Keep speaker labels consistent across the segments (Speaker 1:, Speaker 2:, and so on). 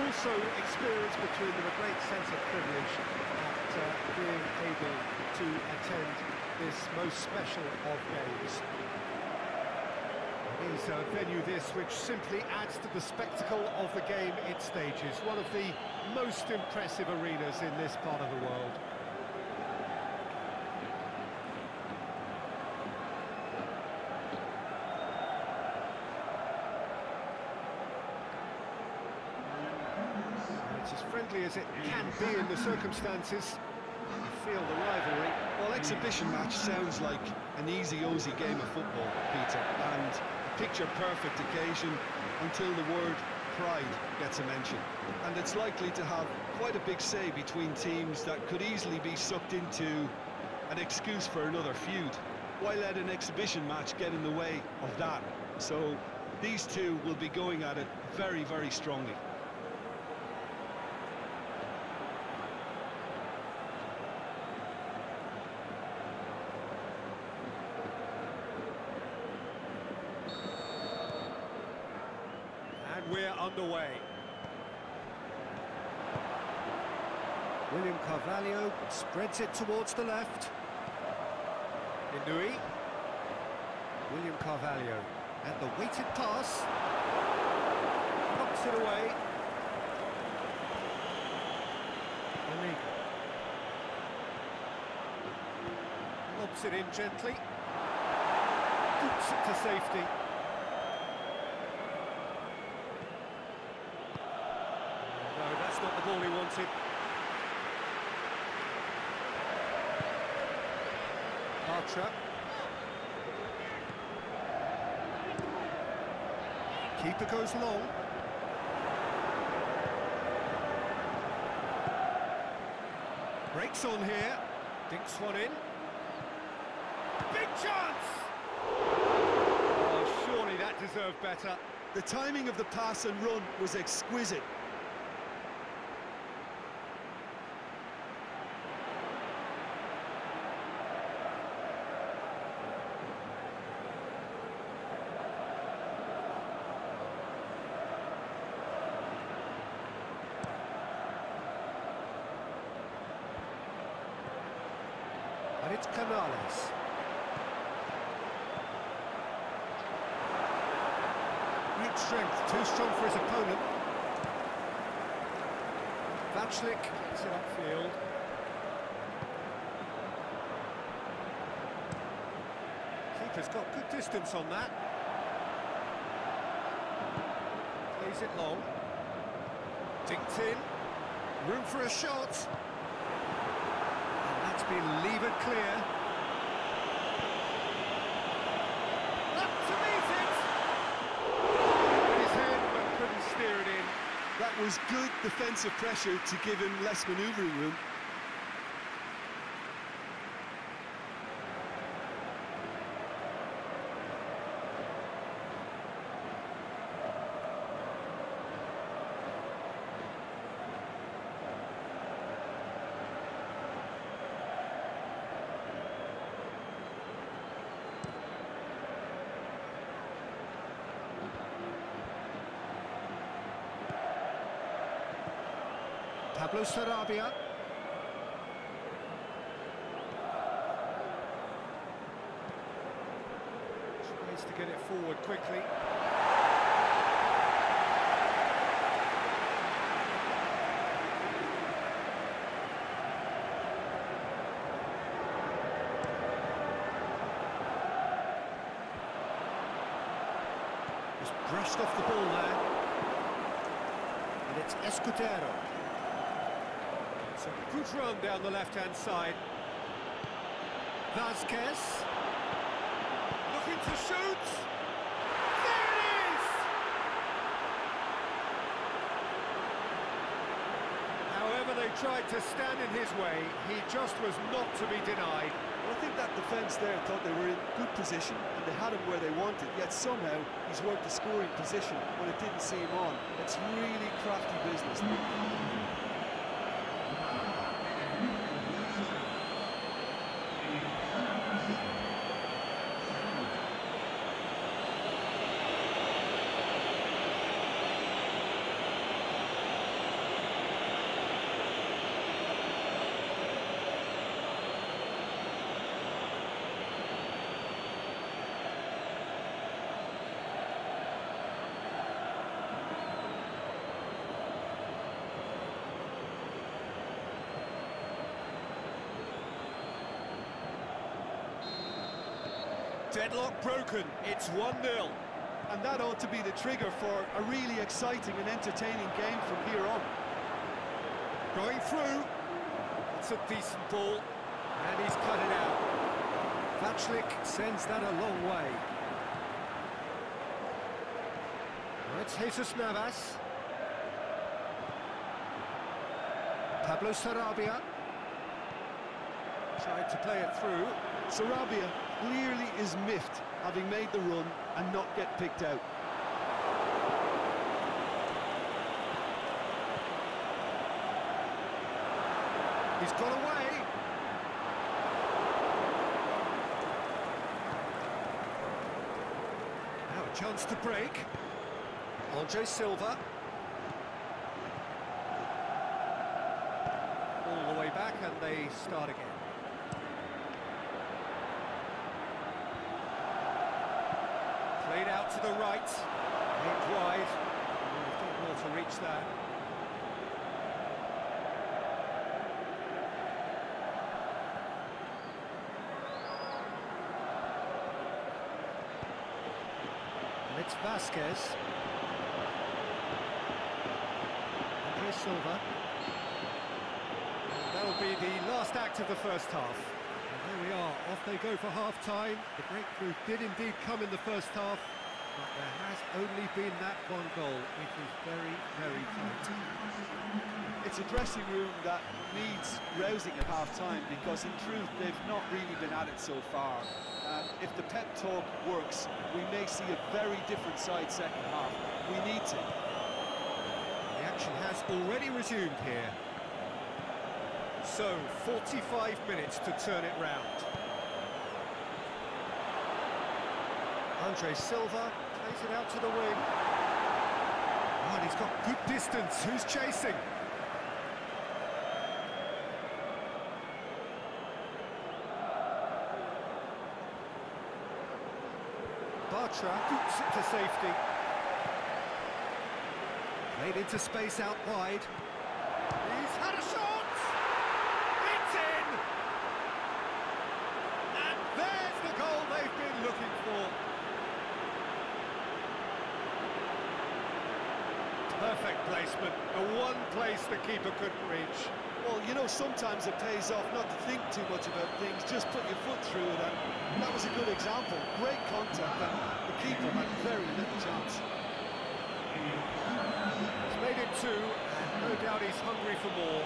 Speaker 1: also experience between them a great sense of privilege at uh, being able to attend this most special of games. It is a venue this which simply adds to the spectacle of the game it stages, one of the most impressive arenas in this part of the world. As it can be in the circumstances. I feel the rivalry.
Speaker 2: Well, exhibition match sounds like an easy-osy game of football, Peter, and picture-perfect occasion until the word pride gets a mention. And it's likely to have quite a big say between teams that could easily be sucked into an excuse for another feud. Why let an exhibition match get in the way of that? So these two will be going at it very, very strongly.
Speaker 1: we're underway. William Carvalho spreads it towards the left. Inui. William Carvalho. And the weighted pass. Knocks it away. Amiga. Lobs it in gently. Boots it to safety. Ball he wanted. Archer. Keeper goes long. Breaks on here. Dinks one in. Big chance! Oh, surely that deserved better.
Speaker 2: The timing of the pass and run was exquisite.
Speaker 1: it's Canales. Great strength, too strong for his opponent. Vaclik gets it upfield. Keeper's got good distance on that. Plays it long. Dinked in. Room for a shot been it clear. Up to meet it! His head, but couldn't steer it in.
Speaker 2: That was good defensive pressure to give him less manoeuvring room.
Speaker 1: Pablo Sarabia. Tries to get it forward quickly. Just brushed off the ball there. And it's Escudero. Good run down the left-hand side. Vazquez. Looking to shoot. There it is! However they tried to stand in his way, he just was not to be denied.
Speaker 2: Well, I think that defence there thought they were in good position and they had him where they wanted, yet somehow he's worked the scoring position when it didn't seem on. It's really crafty business.
Speaker 1: Deadlock broken, it's 1-0.
Speaker 2: And that ought to be the trigger for a really exciting and entertaining game from here on.
Speaker 1: Going through. It's a decent ball. And he's cut it out. Vaclik sends that a long way. It's Jesus Navas. Pablo Sarabia. Tried to play it through.
Speaker 2: Sarabia clearly is miffed having made the run and not get picked out.
Speaker 1: He's got away. Now a chance to break. Andre Silva. All the way back and they start again. Played out to the right. Aimed wide. Oh, don't want to reach that. And it's Vazquez. Andre Silva. And that'll be the last act of the first half. There we are, off they go for half-time. The breakthrough did indeed come in the first half, but there has only been that one goal. It is very, very tight.
Speaker 2: It's a dressing room that needs rousing at half-time because in truth they've not really been at it so far. Um, if the pep talk works, we may see a very different side second half. We need to.
Speaker 1: The action has already resumed here. So, 45 minutes to turn it round. Andre Silva plays it out to the wing. Oh, and he's got good distance. Who's chasing? Bartra boots it to safety. Played into space out wide. He's had a shot! It's in! And there's the goal they've been looking for. Perfect placement, the one place the keeper couldn't reach.
Speaker 2: Well, you know, sometimes it pays off not to think too much about things, just put your foot through it, and that was a good example. Great contact, and the keeper had very little chance.
Speaker 1: He's made it two, no doubt he's hungry for more.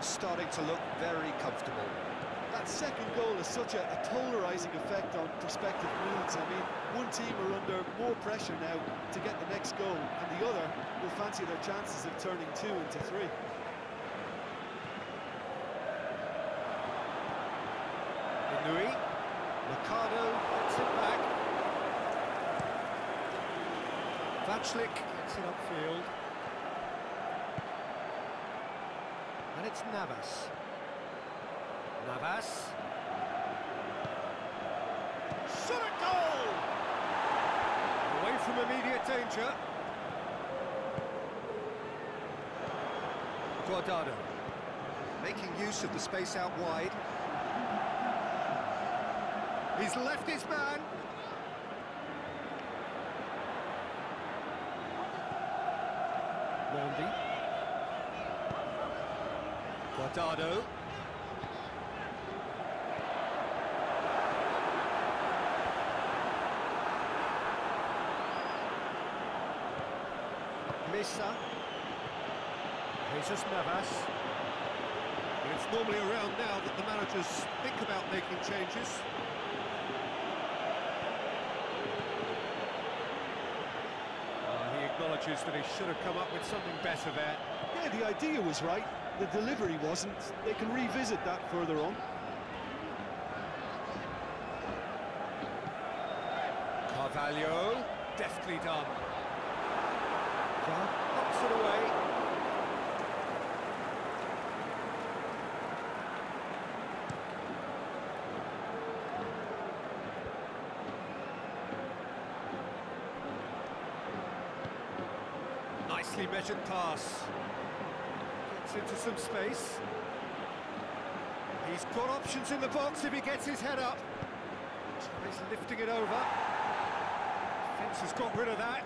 Speaker 1: Starting to look very comfortable.
Speaker 2: That second goal has such a, a polarising effect on prospective moods. I mean, one team are under more pressure now to get the next goal, and the other will fancy their chances of turning two into three.
Speaker 1: Inui. Mercado gets it back. Vaclik gets it upfield. And it's Navas. Navas. Shot a goal! Away from immediate danger. Guardado. Making use of the space out wide. He's left his man. Mandi. Guardado. Mesa. Jesus Navas.
Speaker 3: And it's normally around now that the managers think about making changes.
Speaker 1: Uh, he acknowledges that he should have come up with something better there.
Speaker 2: Yeah, the idea was right, the delivery wasn't. They can revisit that further on.
Speaker 1: Carvalho, deftly done. Knocks it away. Nicely measured pass. Into some space. He's got options in the box if he gets his head up. He's lifting it over. Fence has got rid of that.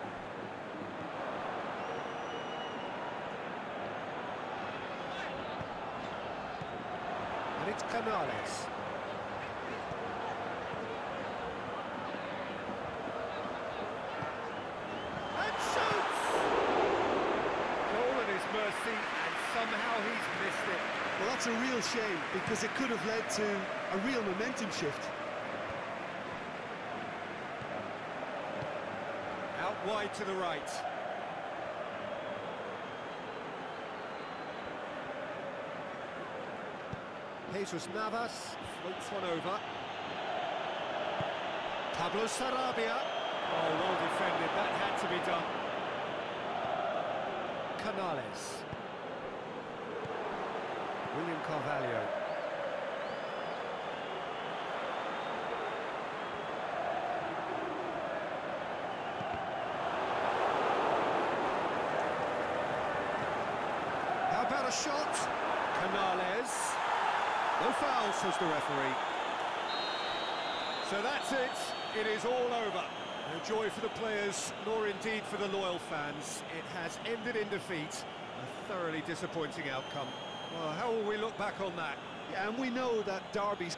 Speaker 1: And it's Canales. And shoots! Goal at his mercy, and somehow he's missed it.
Speaker 2: Well, that's a real shame, because it could have led to a real momentum shift.
Speaker 1: Out wide to the right. Jesus Navas floats one over. Pablo Sarabia. Oh, well defended. That had to be done. Canales. William Carvalho. How about a shot? Canales. No foul, says the referee. So that's it. It is all over. No joy for the players, nor indeed for the loyal fans. It has ended in defeat. A thoroughly disappointing outcome. Well, how will we look back on that?
Speaker 2: Yeah, and we know that Derby's